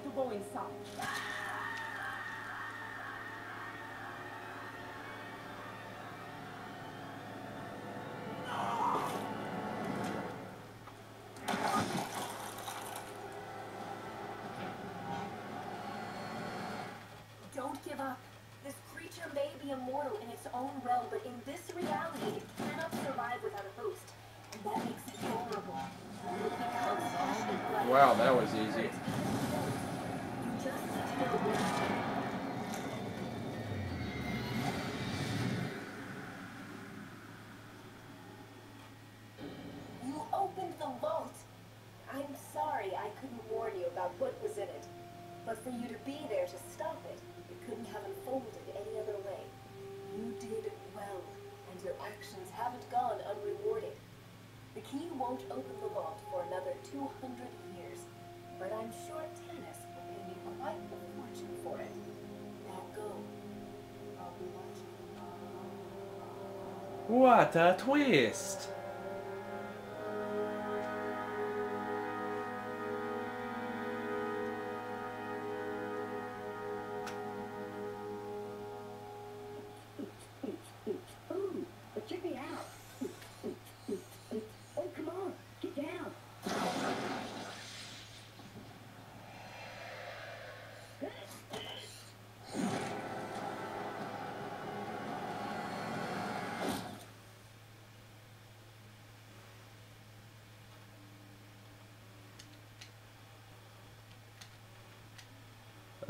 to go inside. Don't give up. This creature may be immortal in its own realm, but in this reality, it cannot survive without a host. And that makes it vulnerable. Wow, that was easy. You just need to know when. You opened the vault. I'm sorry I couldn't warn you about what was in it. But for you to be there to stop it, it couldn't have unfolded any other way. You did well, and your actions haven't gone unrewarded. The key won't open the vault for another 200 years, but I'm sure Tannis will pay me quite a fortune for it. Now go. What a twist!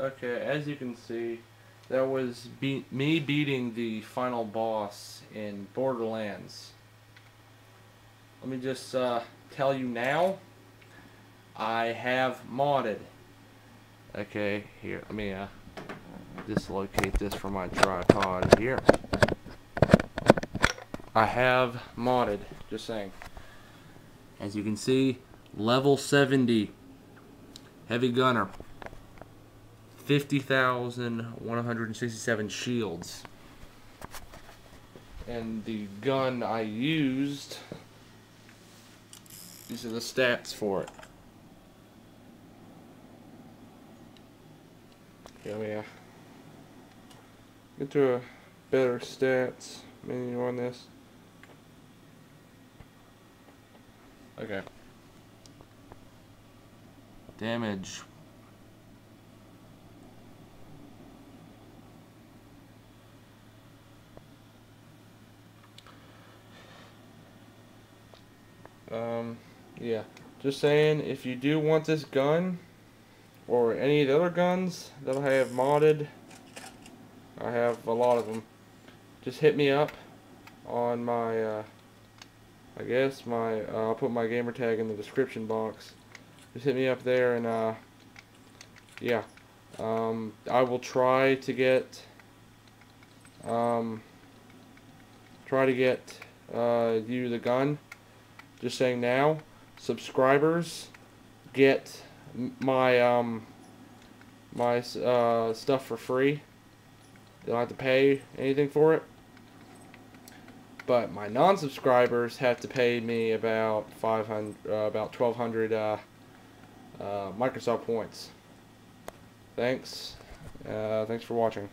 Okay, as you can see, that was be me beating the final boss in Borderlands. Let me just uh, tell you now, I have modded. Okay, here, let me uh, dislocate this from my tripod here. I have modded, just saying. As you can see, level 70, heavy gunner. 50,167 shields. And the gun I used, these are the stats for it. Me uh, get to a better stats menu on this. Okay. Damage Um, yeah. Just saying, if you do want this gun, or any of the other guns that I have modded, I have a lot of them. Just hit me up on my, uh, I guess my, uh, I'll put my gamer tag in the description box. Just hit me up there and, uh, yeah. Um, I will try to get, um, try to get, uh, you the gun. Just saying now, subscribers get my um my uh, stuff for free. They don't have to pay anything for it. But my non-subscribers have to pay me about 500 uh, about 1200 uh, uh, Microsoft points. Thanks. Uh, thanks for watching.